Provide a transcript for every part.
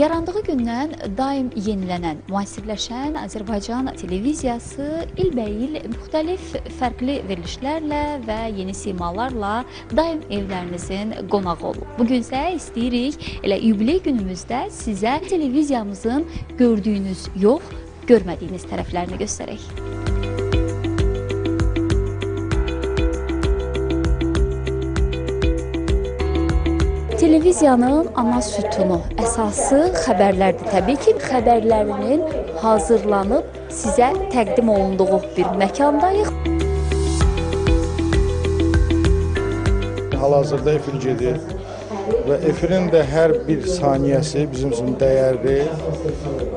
Yarandığı gündən daim yenilənən, müasirləşən Azərbaycan televiziyası ilbəil müxtəlif fərqli verilişlərlə və yeni simalarla daim evlərinizin qonağı olub. Bu gün isə istəyirik elə yubiley günümüzdə sizə televiziyamızın gördüyünüz yox, görmədiyiniz tərəflərini göstərək. Televiziyanın ana sütunu, əsası xəbərlərdir. Təbii ki, xəbərlərinin hazırlanıb sizə təqdim olunduğu bir məkandayıq. Hal-hazırda efir gedir və efirin də hər bir saniyəsi bizim üçün dəyərli,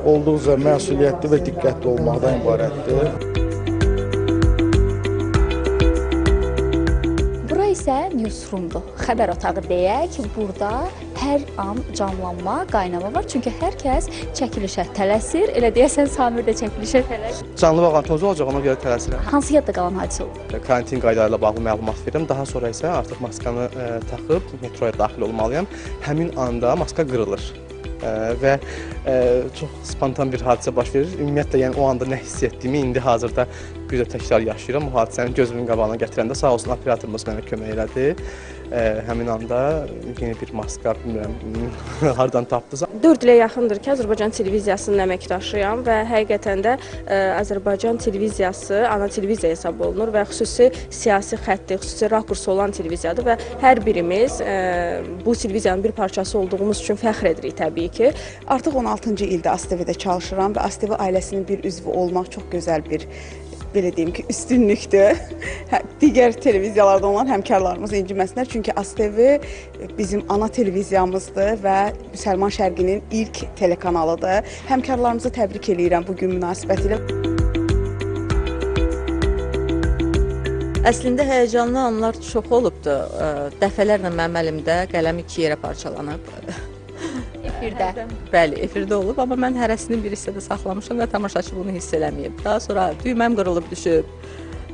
olduqca məsuliyyətli və diqqətli olmaqdan ibarətdir. İsə newsroomdur. Xəbər otağı deyək. Burada hər an canlanma, qaynama var. Çünki hər kəs çəkilişə tələsir. Elə deyəsən Samir də çəkilişə tələsir. Canlı bağlantımız olacaq, ona görə tələsirəm. Hansı yadda qalan hadisə oldu? Karantin qaydaları ilə bağlı məlumat verirəm. Daha sonra isə artıq maskanı ə, taxıb metroya daxil olmalıyam. Həmin anda maska qırılır. Ə, və ə, çox spontan bir hadisə baş verir. Ümumiyyətlə, yəni o anda nə hiss etdiyimi indi hazırda bir də təkrar yaşayıram. Bu hadisəni gözümün qabağına gətirəndə sağ olsun operatorumuz mənə kömək elədi. Ə, həmin anda yeni bir maska bilmirəm hardan tapdısa 4 ilə yaxındır ki, Azərbaycan televiziyasının əməkdaşıyam və həqiqətən də ə, Azərbaycan televiziyası ana televiziya hesab olunur və xüsusi siyasi xətti, xüsusi rakursu olan televiziyadır və hər birimiz ə, bu televiziyanın bir parçası olduğumuz üçün fəxr edirik təbii ki. Artıq 16-cı ildə ASTV-də çalışıram və ASTV ailəsinin bir üzvü olmaq çox gözəl bir belə deyim ki, üstünlükdür. Hə, Digər televiziyalarda olan həmkarlarımız inciməsinlər, çünki ASTV bizim ana televiziyamızdır və Müsəlman Şərqinin ilk telekanalıdır. Həmkarlarımızı təbrik eləyirəm bu gün münasibətilə. Əslində həyəcanlı anlar çox olubdu. Dəfələrlə mənim əlimdə qələm iki yerə parçalanıb. Efirdə. Bəli, efirdə olub, amma mən hərəsini bir hissədə saxlamışam və tamaşaçı bunu hiss eləməyib. Daha sonra düyməm qırılıb düşüb.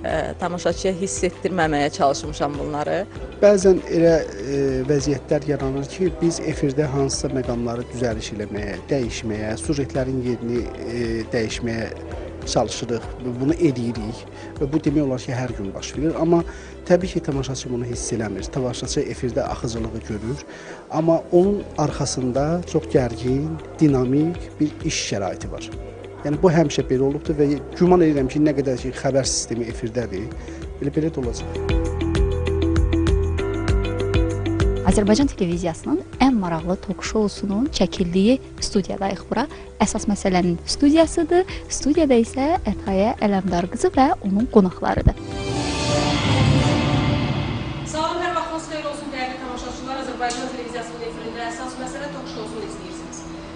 Ə, tamaşaçıya hiss etdirməməyə çalışmışam bunları. Bəzən elə e, vəziyyətlər yaranır ki, biz efirdə hansısa məqamları düzəliş eləməyə, dəyişməyə, sujetlərin yerini e, dəyişməyə çalışırıq bunu eləyirik və bu demək olar ki, hər gün baş verir. Amma təbii ki, tamaşaçı bunu hiss eləmir. Tamaşaçı efirdə axıcılığı görür, amma onun arxasında çox gərgin, dinamik bir iş şəraiti var. Yəni bu həmişə belə olubdur və güman edirəm ki, nə qədər ki xəbər sistemi efirdədir, elə belə də olacaq. Azərbaycan televiziyasının ən maraqlı tok-şousunun çəkildiyi studiyadayıq bura. Əsas məsələnin studiyasıdır. Studiyada isə Ətayə Ələmdar qızı və onun qonaqlarıdır.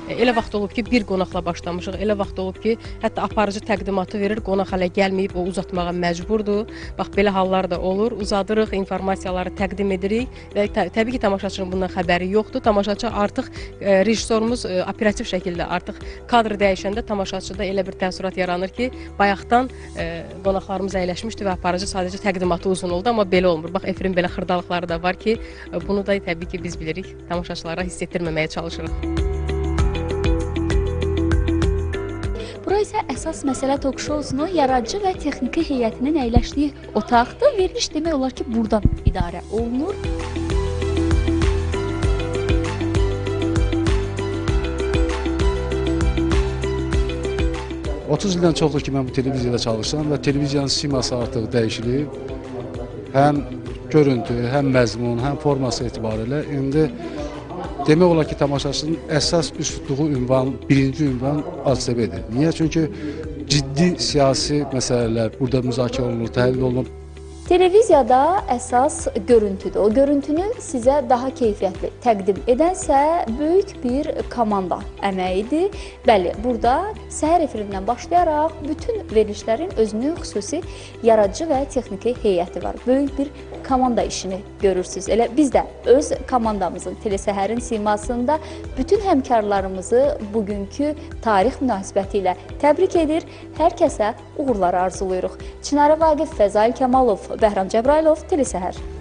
Elə vaxt olub ki, bir qonaqla başlamışıq. Elə vaxt olub ki, hətta aparıcı təqdimatı verir, qonaq hələ gəlməyib, o uzatmağa məcburdur. Bax belə hallar da olur. Uzadırıq, informasiyaları təqdim edirik və tə təbii ki, tamaşaçının bundan xəbəri yoxdur. Tamaşaçı artıq e, rejissorumuz e, operativ şəkildə artıq kadr dəyişəndə tamaşaçıda elə bir təəssürat yaranır ki, bayaqdan e, qonaqlarımız əyləşmişdi və aparıcı sadəcə təqdimatı uzun oldu, amma belə olmur. Bax efirin belə xırdalıqları da var ki, e, bunu da təbii ki, biz bilirik, tamaşaçılara hiss etdirməməyə çalışırıq. İsə əsas məsələ tok-şousunun yaradıcı və texniki heyətinin əyləşdiyi otaqdır. Veriliş demək olar ki, burdan idarə olunur. 30 ildən çoxdur ki, mən bu televiziyada çalışıram və televiziyanın siması artıq dəyişilib. Həm görüntü, həm məzmun, həm forması etibarilə indi demək olar ki, tamaşaçının əsas üst tutduğu ünvan, birinci ünvan ASTV-dir. Niyə? Çünki ciddi siyasi məsələlər burada müzakirə olunur, təhlil olunur. Televiziyada əsas görüntüdür. O görüntünü sizə daha keyfiyyətli təqdim edənsə böyük bir komanda əməyidir. Bəli, burada səhər efirindən başlayaraq bütün verilişlərin özünün xüsusi yaradıcı və texniki heyəti var. Böyük bir komanda işini görürsüz. Elə biz də öz komandamızın Telesəhərin simasında bütün həmkarlarımızı bugünkü tarix münasibəti ilə təbrik edir. Hər kəsə uğurlar arzulayırıq. Çinarə Vaqif, Fəzail Kəmalov, Bəhram Cəbrailov, Telesəhər.